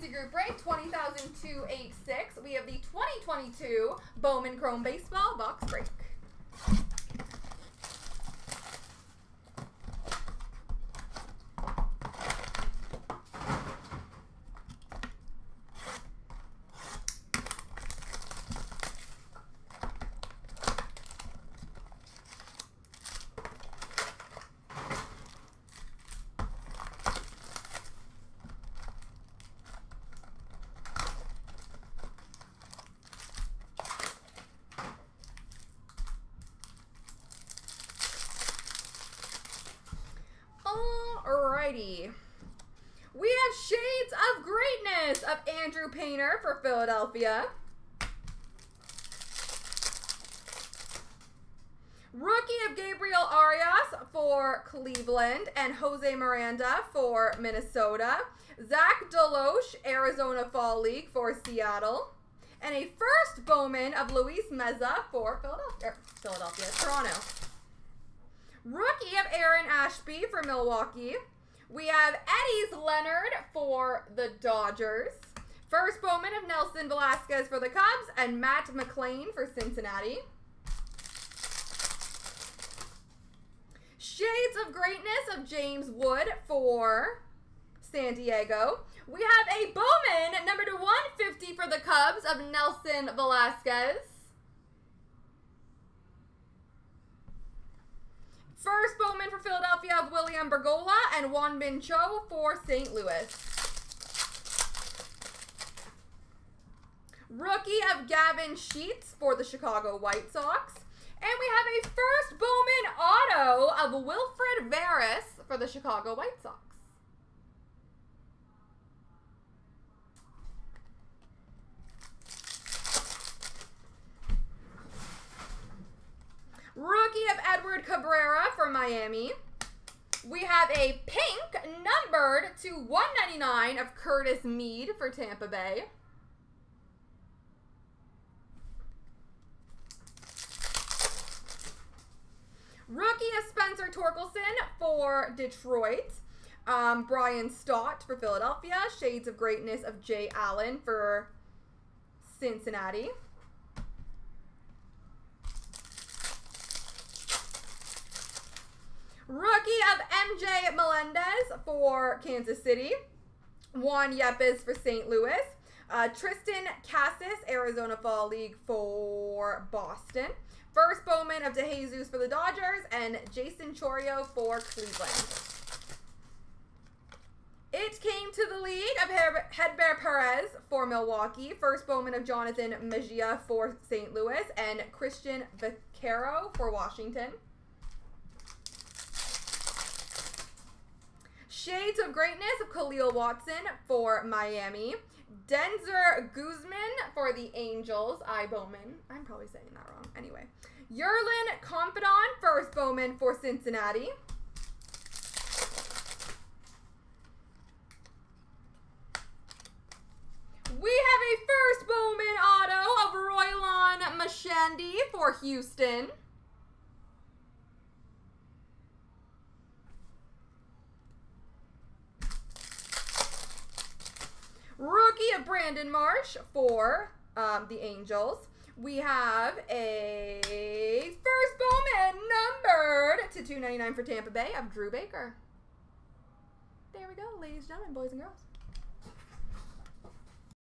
Fancy Group Break 20,286. We have the 2022 Bowman Chrome Baseball Box Break. We have Shades of Greatness of Andrew Painter for Philadelphia. Rookie of Gabriel Arias for Cleveland and Jose Miranda for Minnesota. Zach DeLoach, Arizona Fall League for Seattle. And a first Bowman of Luis Meza for Philadelphia, er, Philadelphia, Toronto. Rookie of Aaron Ashby for Milwaukee. We have Eddys Leonard for the Dodgers. First Bowman of Nelson Velazquez for the Cubs and Matt McLain for Cincinnati. Shades of Greatness of James Wood for San Diego. We have a Bowman, number to 150 for the Cubs of Nelson Velazquez. First Philadelphia of William Bergolla and Won-Bin Cho for St. Louis. Rookie of Gavin Sheets for the Chicago White Sox. And we have a first Bowman auto of Wilfred Veras for the Chicago White Sox. Rookie of Edward Cabrera for Miami. We have a pink numbered to 199 of Curtis Mead for Tampa Bay. Rookie of Spencer Torkelson for Detroit. Um, Bryson Stott for Philadelphia. Shades of Greatness of Jay Allen for Cincinnati. Rookie of MJ Melendez for Kansas City. Juan Yepez for St. Louis. Uh, Triston Casas, Arizona Fall League for Boston. First Bowman of DeJesus for the Dodgers. And Jaison Chourio for Cleveland. It came to the league of Hedbert Perez for Milwaukee. First Bowman of Jonathan Mejia for St. Louis. And Cristian Vaquero for Washington. Shades of Greatness of Khalil Watson for Miami. Denzer Guzman for the Angels. I Bowman. I'm probably saying that wrong. Anyway. Yerlin Confidan, first Bowman for Cincinnati. We have a first Bowman auto of Roylon Mashandy for Houston. Rookie of Brandon Marsh for um, the Angels. We have a first Bowman numbered to 299 for Tampa Bay of Drew Baker. There we go, ladies and gentlemen, boys and girls.